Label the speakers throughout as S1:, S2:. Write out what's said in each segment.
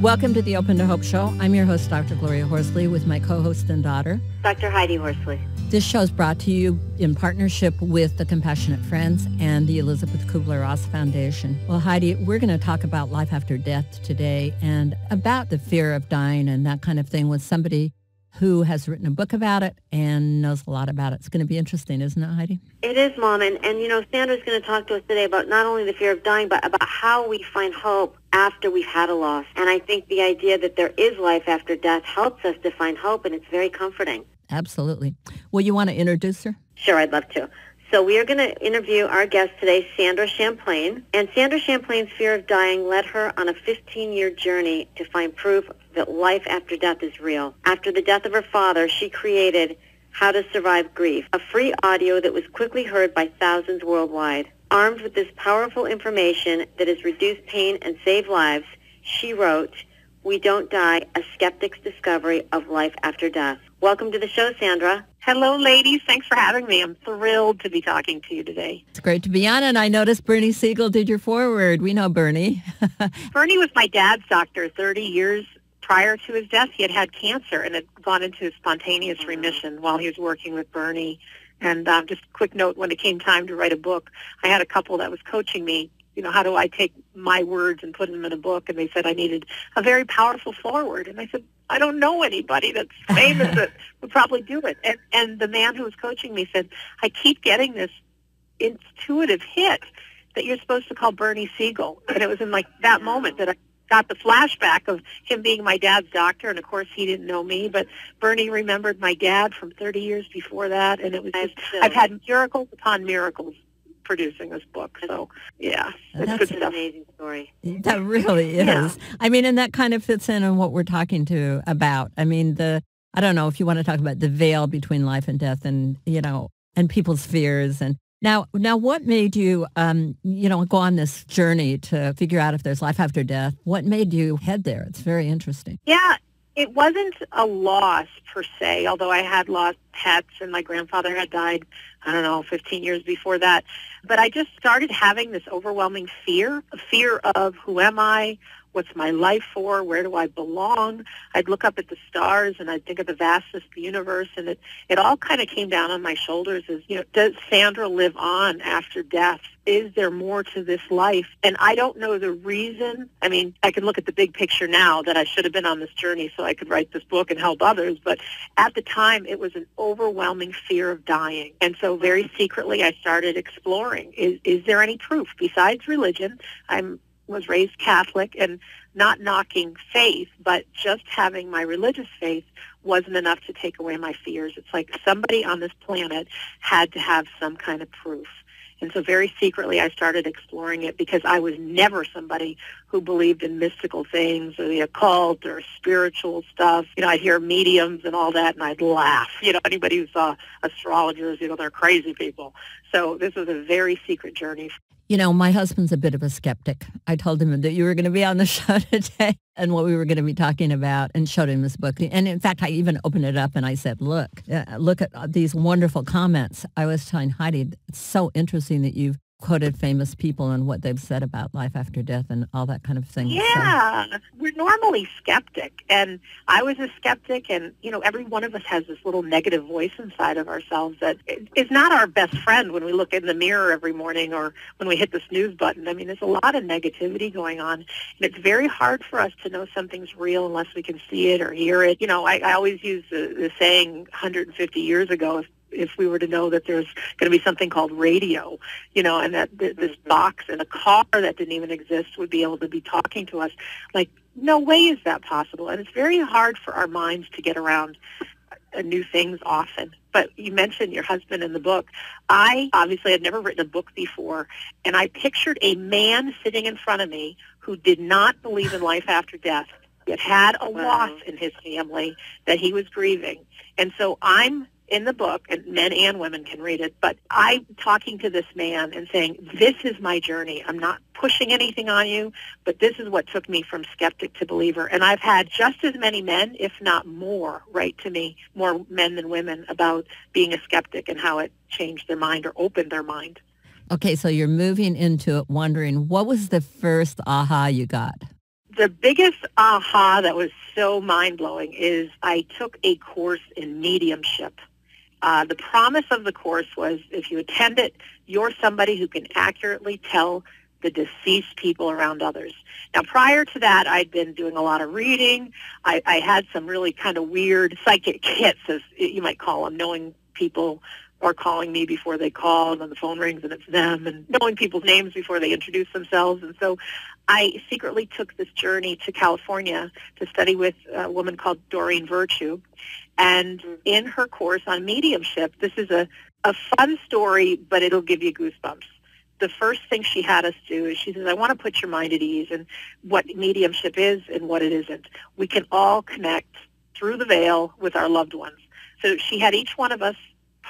S1: Welcome to the Open to Hope Show. I'm your host, Dr. Gloria Horsley, with my co-host and daughter,
S2: Dr. Heidi Horsley.
S1: This show is brought to you in partnership with the Compassionate Friends and the Elizabeth Kubler-Ross Foundation. Well, Heidi, we're going to talk about life after death today and about the fear of dying and that kind of thing with somebody who has written a book about it and knows a lot about it. It's going to be interesting, isn't it, Heidi?
S2: It is, Mom. And, and you know, Sandra's going to talk to us today about not only the fear of dying, but about how we find hope after we've had a loss. And I think the idea that there is life after death helps us to find hope, and it's very comforting.
S1: Absolutely. Well, you want to introduce her?
S2: Sure, I'd love to. So we are going to interview our guest today, Sandra Champlain. And Sandra Champlain's fear of dying led her on a 15-year journey to find proof that life after death is real. After the death of her father, she created How to Survive Grief, a free audio that was quickly heard by thousands worldwide. Armed with this powerful information that has reduced pain and saved lives, she wrote, We Don't Die, A Skeptic's Discovery of Life After Death. Welcome to the show, Sandra.
S3: Hello, ladies. Thanks for having me. I'm thrilled to be talking to you today.
S1: It's great to be on, and I noticed Bernie Siegel did your forward. We know Bernie.
S3: Bernie was my dad's doctor 30 years prior to his death, he had had cancer and had gone into spontaneous remission while he was working with Bernie. And um, just a quick note, when it came time to write a book, I had a couple that was coaching me, you know, how do I take my words and put them in a book? And they said I needed a very powerful forward. And I said, I don't know anybody that's famous that would probably do it. And, and the man who was coaching me said, I keep getting this intuitive hit that you're supposed to call Bernie Siegel. And it was in like that moment that I got the flashback of him being my dad's doctor, and of course he didn't know me, but Bernie remembered my dad from 30 years before that, and it was just, I've had miracles upon miracles producing this book. So yeah,
S2: it's
S3: That's
S2: good an stuff. amazing story.
S1: That really is. Yeah. I mean, and that kind of fits in on what we're talking to about. I mean, the I don't know if you want to talk about the veil between life and death, and you know, and people's fears and now, now, what made you, um, you know, go on this journey to figure out if there's life after death? What made you head there? It's very interesting.
S3: Yeah, it wasn't a loss per se, although I had lost pets and my grandfather had died, I don't know, 15 years before that. But I just started having this overwhelming fear, fear of who am I? What's my life for? Where do I belong? I'd look up at the stars and I'd think of the vastness of the universe and it, it all kind of came down on my shoulders as, you know, does Sandra live on after death? Is there more to this life? And I don't know the reason. I mean, I can look at the big picture now that I should have been on this journey so I could write this book and help others. But at the time, it was an overwhelming fear of dying. And so very secretly, I started exploring, is, is there any proof besides religion? I'm was raised Catholic and not knocking faith, but just having my religious faith wasn't enough to take away my fears. It's like somebody on this planet had to have some kind of proof. And so very secretly I started exploring it because I was never somebody who believed in mystical things or the occult or spiritual stuff. You know, I'd hear mediums and all that and I'd laugh. You know, anybody who saw uh, astrologers, you know, they're crazy people. So this was a very secret journey
S1: you know, my husband's a bit of a skeptic. I told him that you were going to be on the show today and what we were going to be talking about and showed him this book. And in fact, I even opened it up and I said, look, uh, look at these wonderful comments. I was telling Heidi, it's so interesting that you've quoted famous people and what they've said about life after death and all that kind of thing.
S3: Yeah, so. we're normally skeptic, and I was a skeptic, and you know, every one of us has this little negative voice inside of ourselves that is not our best friend when we look in the mirror every morning or when we hit the snooze button. I mean, there's a lot of negativity going on, and it's very hard for us to know something's real unless we can see it or hear it. You know, I, I always use the, the saying 150 years ago, if if we were to know that there's going to be something called radio, you know, and that th- this mm-hmm. box in a car that didn't even exist would be able to be talking to us. Like, no way is that possible. And it's very hard for our minds to get around uh, new things often. But you mentioned your husband in the book. I obviously had never written a book before, and I pictured a man sitting in front of me who did not believe in life after death, yet had a loss in his family that he was grieving. And so I'm in the book, and men and women can read it, but I'm talking to this man and saying, this is my journey. I'm not pushing anything on you, but this is what took me from skeptic to believer. And I've had just as many men, if not more, write to me, more men than women, about being a skeptic and how it changed their mind or opened their mind.
S1: Okay, so you're moving into it wondering, what was the first aha you got?
S3: the biggest aha that was so mind-blowing is I took a course in mediumship. Uh, the promise of the course was if you attend it, you're somebody who can accurately tell the deceased people around others. Now, prior to that, I'd been doing a lot of reading. I, I had some really kind of weird psychic hits, as you might call them, knowing people are calling me before they call, and then the phone rings and it's them, and knowing people's names before they introduce themselves. And so I secretly took this journey to California to study with a woman called Doreen Virtue. And in her course on mediumship, this is a, a fun story, but it'll give you goosebumps. The first thing she had us do is she says, I want to put your mind at ease and what mediumship is and what it isn't. We can all connect through the veil with our loved ones. So she had each one of us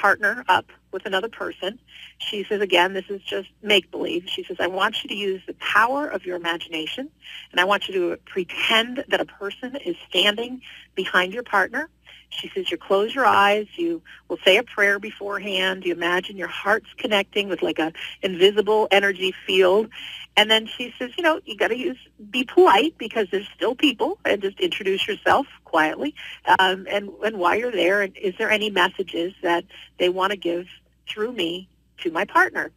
S3: partner up with another person. She says, again, this is just make-believe. She says, I want you to use the power of your imagination, and I want you to pretend that a person is standing behind your partner. She says, you close your eyes, you will say a prayer beforehand, you imagine your heart's connecting with like a invisible energy field, and then she says, you know, you got to use be polite because there's still people, and just introduce yourself quietly. Um, and and while you're there, is there any messages that they want to give through me to my partner?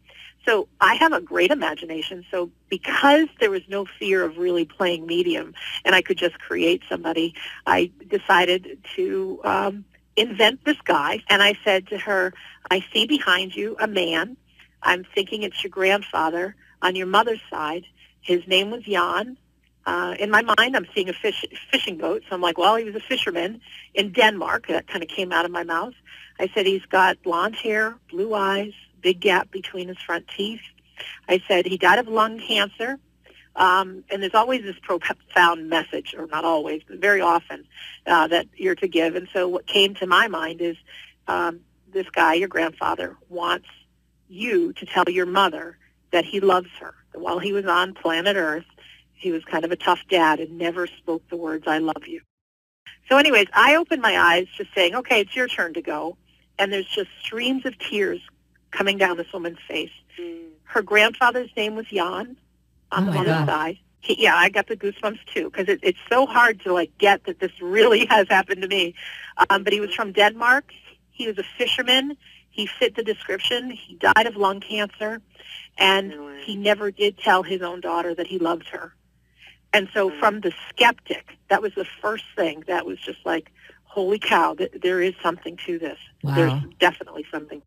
S3: So I have a great imagination. So because there was no fear of really playing medium, and I could just create somebody, I decided to um, invent this guy. And I said to her, I see behind you a man. I'm thinking it's your grandfather on your mother's side. His name was Jan. Uh, in my mind, I'm seeing a fish, fishing boat. So I'm like, well, he was a fisherman in Denmark. That kind of came out of my mouth. I said, he's got blonde hair, blue eyes, big gap between his front teeth. I said, he died of lung cancer. Um, and there's always this profound message, or not always, but very often, uh, that you're to give. And so what came to my mind is um, this guy, your grandfather, wants you to tell your mother that he loves her. While he was on planet Earth, he was kind of a tough dad and never spoke the words, I love you. So anyways, I opened my eyes just saying, okay, it's your turn to go. And there's just streams of tears coming down this woman's face. Mm. Her grandfather's name was Jan on
S1: oh
S3: the
S1: other
S3: side. He, yeah, I got the goosebumps too because it, it's so hard to like get that this really has happened to me. Um, but he was from Denmark. He was a fisherman. He fit the description. He died of lung cancer, and he never did tell his own daughter that he loved her. And so from the skeptic, that was the first thing that was just like, holy cow, there is something to this.
S1: Wow.
S3: There's definitely something.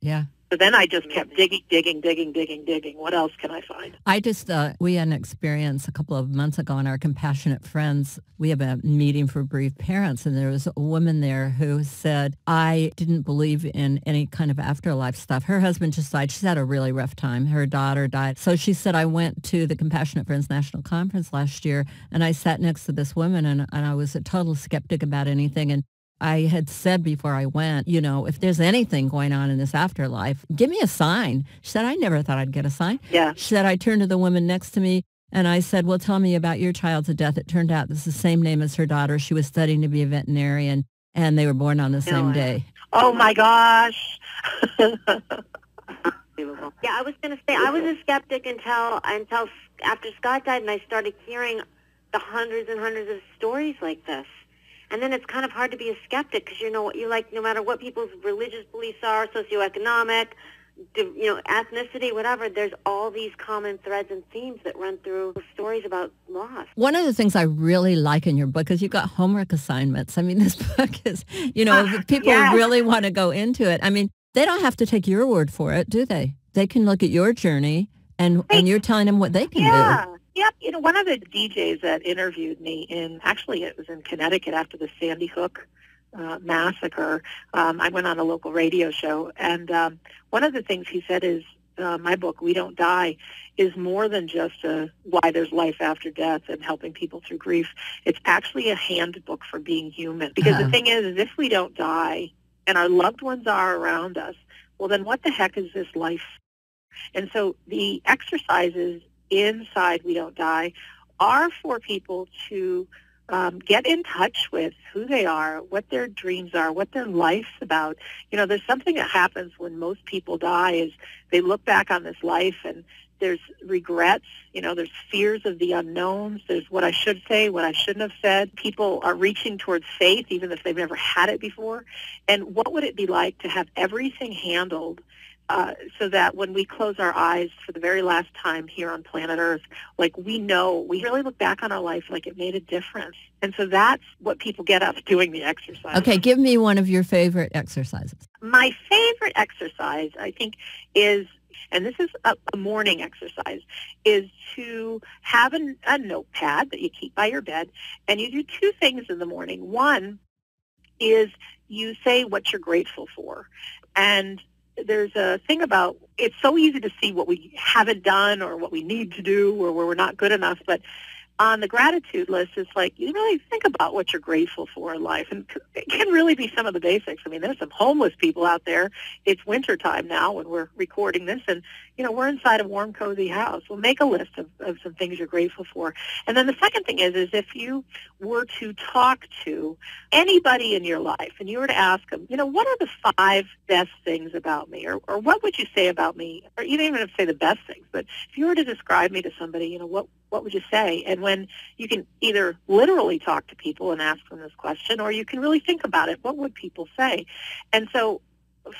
S1: Yeah.
S3: So then I just kept digging, digging, digging, digging, digging. What else can I find?
S1: I just, uh, we had an experience a couple of months ago in our Compassionate Friends. We have a meeting for bereaved parents, and there was a woman there who said, I didn't believe in any kind of afterlife stuff. Her husband just died. She's had a really rough time. Her daughter died. So she said, I went to the Compassionate Friends National Conference last year, and I sat next to this woman, and, and I was a total skeptic about anything. And I had said before I went, you know, if there's anything going on in this afterlife, give me a sign. She said, I never thought I'd get a sign.
S3: Yeah.
S1: She said, I turned to the woman next to me and I said, well, tell me about your child's death. It turned out this is the same name as her daughter. She was studying to be a veterinarian and they were born on the same day.
S3: Oh my gosh.
S2: yeah, I was going to say I was a skeptic until until after Scott died, and I started hearing the hundreds and hundreds of stories like this. And then it's kind of hard to be a skeptic because you know what you like, no matter what people's religious beliefs are, socioeconomic, you know, ethnicity, whatever, there's all these common threads and themes that run through stories about loss.
S1: One of the things I really like in your book is you've got homework assignments. I mean, this book is, you know, if people
S3: yes.
S1: really want to go into it. I mean, they don't have to take your word for it, do they? They can look at your journey and, and you're telling them what they can
S3: yeah.
S1: do.
S3: Yep. You know, one of the DJs that interviewed me in, actually it was in Connecticut after the Sandy Hook uh, massacre, um, I went on a local radio show, and um, one of the things he said is, uh, my book, We Don't Die, is more than just a why there's life after death and helping people through grief. It's actually a handbook for being human. Because
S1: Uh-huh.
S3: the thing is, is if we don't die and our loved ones are around us, well, then what the heck is this life? And so the exercises inside We Don't Die are for people to um, get in touch with who they are, what their dreams are, what their life's about. You know, there's something that happens when most people die is they look back on this life and there's regrets, you know, there's fears of the unknowns, there's what I should say, what I shouldn't have said. People are reaching towards faith even if they've never had it before. And what would it be like to have everything handled uh, so that when we close our eyes for the very last time here on planet Earth, like we know, we really look back on our life like it made a difference. And so that's what people get up doing the exercise.
S1: Okay, give me one of your favorite exercises.
S3: My favorite exercise, I think, is and this is a, a morning exercise, is to have a, a notepad that you keep by your bed, and you do two things in the morning. One is you say what you're grateful for. And there's a thing about it's so easy to see what we haven't done or what we need to do or where we're not good enough, but on the gratitude list is like you really think about what you're grateful for in life and it can really be some of the basics. I mean there's some homeless people out there. It's winter time now when we're recording this and you know we're inside a warm cozy house. Well make a list of, of some things you're grateful for. And then the second thing is is if you were to talk to anybody in your life and you were to ask them you know what are the five best things about me or, or what would you say about me or you don't even have to say the best things but if you were to describe me to somebody you know what what would you say? And when you can either literally talk to people and ask them this question, or you can really think about it, what would people say? And so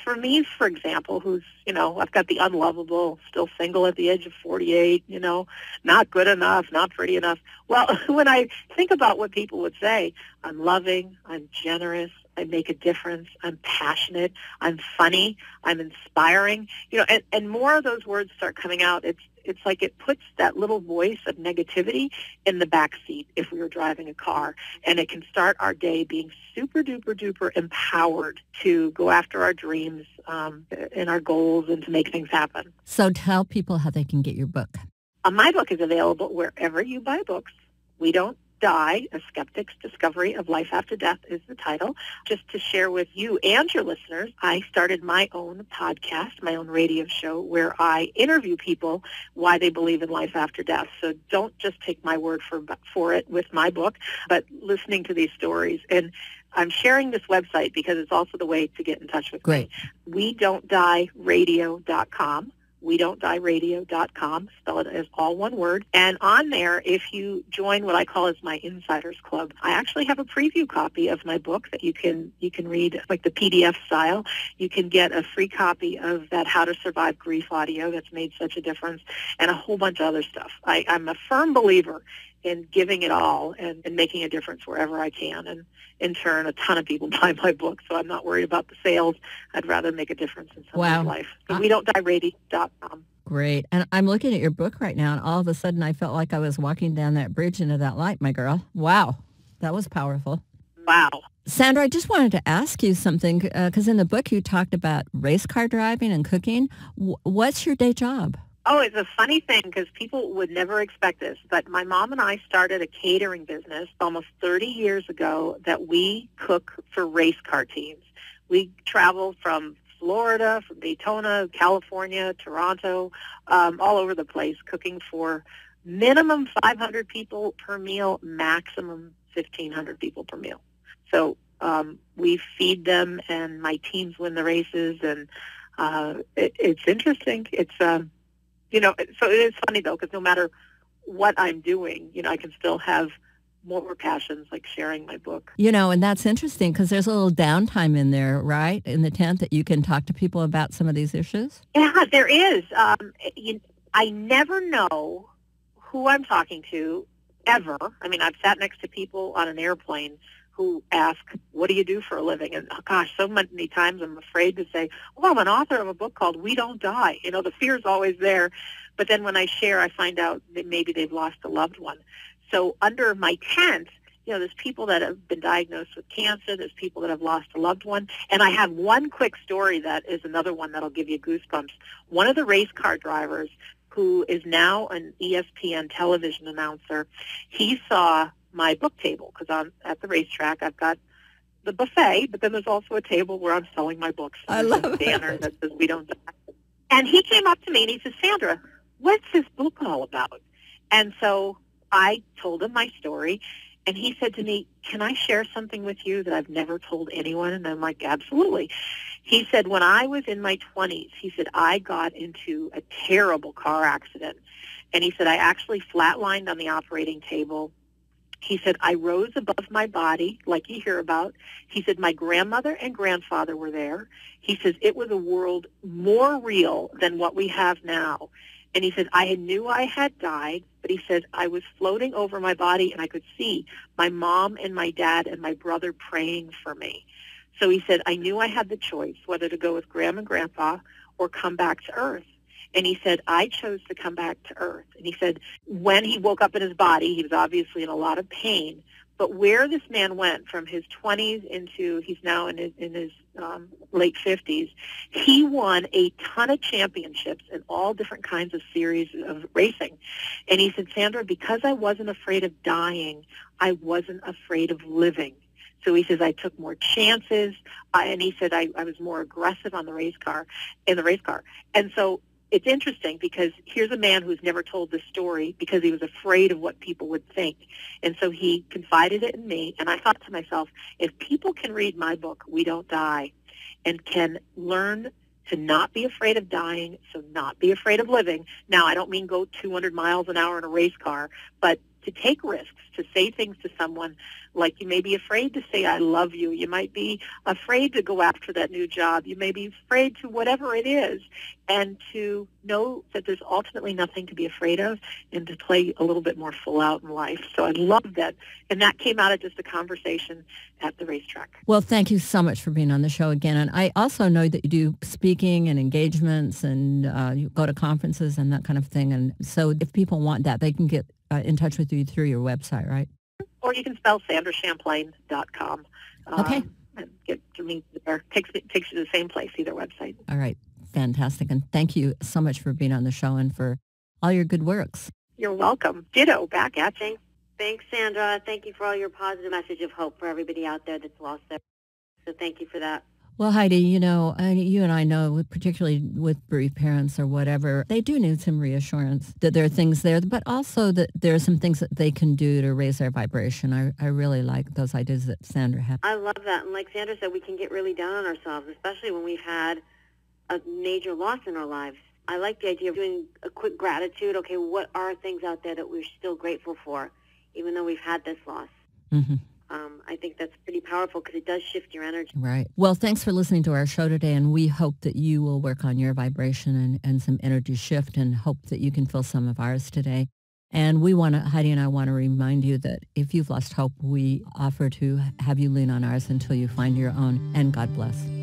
S3: for me, for example, who's, you know, I've got the unlovable, still single at the age of 48, you know, not good enough, not pretty enough. Well, when I think about what people would say, I'm loving, I'm generous, I make a difference, I'm passionate, I'm funny, I'm inspiring, you know, and, and more of those words start coming out. It's it's like it puts that little voice of negativity in the back seat if we were driving a car. And it can start our day being super duper duper empowered to go after our dreams um, and our goals and to make things happen.
S1: So tell people how they can get your book.
S3: Uh, my book is available wherever you buy books. We don't Die, A Skeptic's Discovery of Life After Death is the title. Just to share with you and your listeners, I started my own podcast, my own radio show, where I interview people why they believe in life after death. So don't just take my word for, for it with my book, but listening to these stories. And I'm sharing this website because it's also the way to get in touch with
S1: Great.
S3: me. We don't die radio.com we don't die. Spell it as all one word. And on there, if you join what I call as my insiders club, I actually have a preview copy of my book that you can you can read like the PDF style. You can get a free copy of that How to Survive Grief audio that's made such a difference and a whole bunch of other stuff. I, I'm a firm believer in giving it all and, and making a difference wherever I can. And in turn, a ton of people buy my book, so I'm not worried about the sales. I'd rather make a difference in someone's
S1: wow.
S3: life. So uh, we don't die radio.com.
S1: Great. And I'm looking at your book right now, and all of a sudden I felt like I was walking down that bridge into that light, my girl. Wow. That was powerful.
S3: Wow.
S1: Sandra, I just wanted to ask you something because uh, in the book you talked about race car driving and cooking. W- what's your day job?
S3: Oh, it's a funny thing because people would never expect this, but my mom and I started a catering business almost 30 years ago that we cook for race car teams. We travel from Florida, from Daytona, California, Toronto, um, all over the place, cooking for minimum 500 people per meal, maximum 1,500 people per meal. So um, we feed them, and my teams win the races, and uh, it, it's interesting. It's um, you know, so it is funny though, because no matter what I'm doing, you know, I can still have more passions like sharing my book.
S1: You know, and that's interesting because there's a little downtime in there, right, in the tent that you can talk to people about some of these issues.
S3: Yeah, there is. Um, you, I never know who I'm talking to ever. I mean, I've sat next to people on an airplane who ask, what do you do for a living? And oh, gosh, so many times I'm afraid to say, well, I'm an author of a book called We Don't Die. You know, the fear is always there. But then when I share, I find out that maybe they've lost a loved one. So under my tent, you know, there's people that have been diagnosed with cancer. There's people that have lost a loved one. And I have one quick story that is another one that'll give you goosebumps. One of the race car drivers who is now an ESPN television announcer, he saw my book table because I'm at the racetrack. I've got the buffet, but then there's also a table where I'm selling my books.
S1: I love a
S3: banner
S1: it.
S3: that says "We Don't Die." And he came up to me and he says, "Sandra, what's this book all about?" And so I told him my story, And he said to me, can I share something with you that I've never told anyone? And I'm like, absolutely. He said, when I was in my 20s, he said, I got into a terrible car accident. And he said, I actually flatlined on the operating table. He said, I rose above my body, like you hear about. He said, my grandmother and grandfather were there. He says, it was a world more real than what we have now. And he said, I knew I had died, but he said, I was floating over my body and I could see my mom and my dad and my brother praying for me. So he said, I knew I had the choice whether to go with Grandma and Grandpa or come back to Earth. And he said, I chose to come back to Earth. And he said, when he woke up in his body, he was obviously in a lot of pain. But where this man went from his 20s into, he's now in his, in his um, late 50s, he won a ton of championships in all different kinds of series of racing. And he said, Sandra, because I wasn't afraid of dying, I wasn't afraid of living. So he says I took more chances, and he said I, I was more aggressive on the race car, in the race car. And so it's interesting because here's a man who's never told this story because he was afraid of what people would think. And so he confided it in me. And I thought to myself, if people can read my book, We Don't Die, and can learn to not be afraid of dying, so not be afraid of living. Now, I don't mean go 200 miles an hour in a race car, but to take risks, to say things to someone like you may be afraid to say I love you. You might be afraid to go after that new job. You may be afraid to whatever it is and to know that there's ultimately nothing to be afraid of and to play a little bit more full out in life. So I love that. And that came out of just a conversation at the racetrack.
S1: Well, thank you so much for being on the show again. And I also know that you do speaking and engagements and uh, you go to conferences and that kind of thing. And so if people want that, they can get uh, in touch with you through your website, right?
S3: Or you can spell sandrachamplain.com.
S1: Um, okay.
S3: And get to me there. Takes, takes you to the same place, either website.
S1: All right. Fantastic. And thank you so much for being on the show and for all your good works.
S3: You're welcome. Ditto. Back at you.
S2: Thanks, Sandra. Thank you for all your positive message of hope for everybody out there that's lost their. So thank you for that.
S1: Well, Heidi, you know, you and I know, particularly with bereaved parents or whatever, they do need some reassurance that there are things there, but also that there are some things that they can do to raise their vibration. I, I really like those ideas that Sandra had.
S2: I love that. And like Sandra said, we can get really down on ourselves, especially when we've had a major loss in our lives. I like the idea of doing a quick gratitude. Okay, what are things out there that we're still grateful for, even though we've had this loss?
S1: Mm-hmm
S2: um, I think that's pretty powerful because it does shift your energy.
S1: Right. Well, thanks for listening to our show today, and we hope that you will work on your vibration and, and some energy shift and hope that you can feel some of ours today. And we want to, Heidi and I want to remind you that if you've lost hope, we offer to have you lean on ours until you find your own. And God bless.